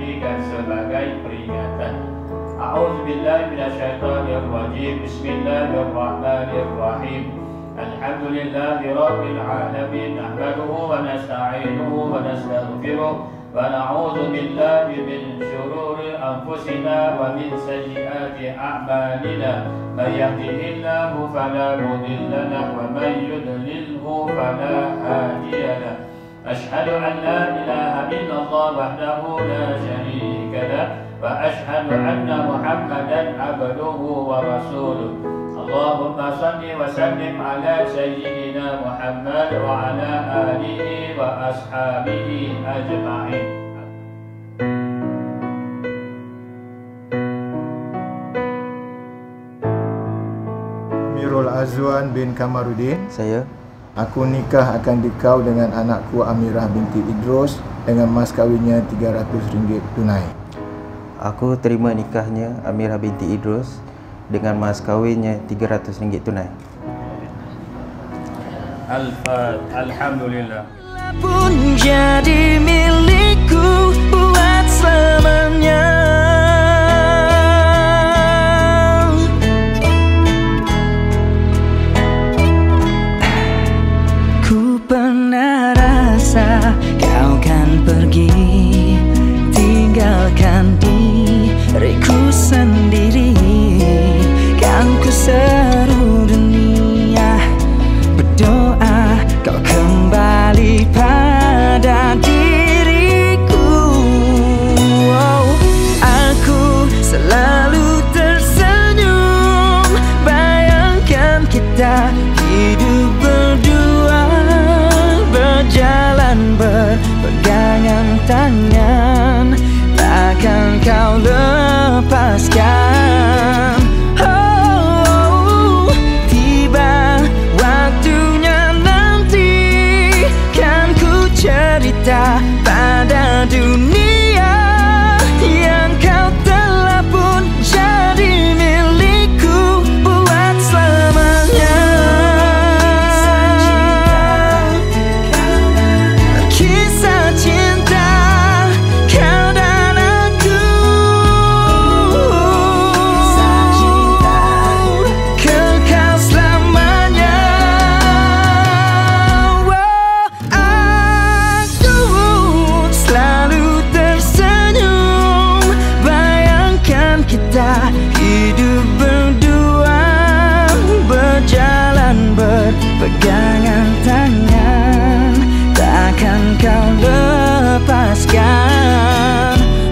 dijadikan sebagai peringatan. A'udzubillahi minasyaitonirrajim. Bismillahirrahmanirrahim. Alhamdulillahirabbil alamin. Nahmaduhu wa nasta'inuhu wa nastaghfiruh wa na'udzu billahi min syururi anfusina wa min sayyiati a'malina. May yahdihillahu fala mudilla lahu wa may yudlilhu fala أشهد أن لا إله إلا الله وحده لا شريك له وأشهد أن محمدا عبده ورسوله. اللهم صل وسلم على سيدنا محمد وعلى آله وأصحابه أجمعين. Mirul Azwan bin Kamarudin Saya Aku nikah akan dikau dengan anakku Amirah binti Idros dengan mas kahwinnya RM300 tunai. Aku terima nikahnya Amirah binti Idrus dengan mas kahwinnya RM300 tunai. Alfa Alhamdulillah. pun jadi rasa kau kan pergi pada dunia Kita hidup berdua Berjalan berpegangan tangan. Takkan kau lepaskan.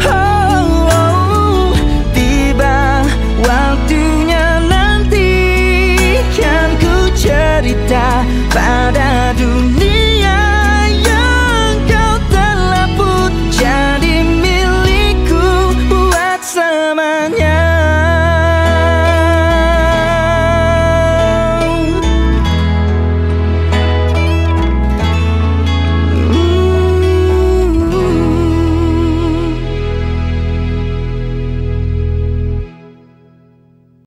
Oh, oh, Tiba waktunya nanti Kan ku cerita pada dunia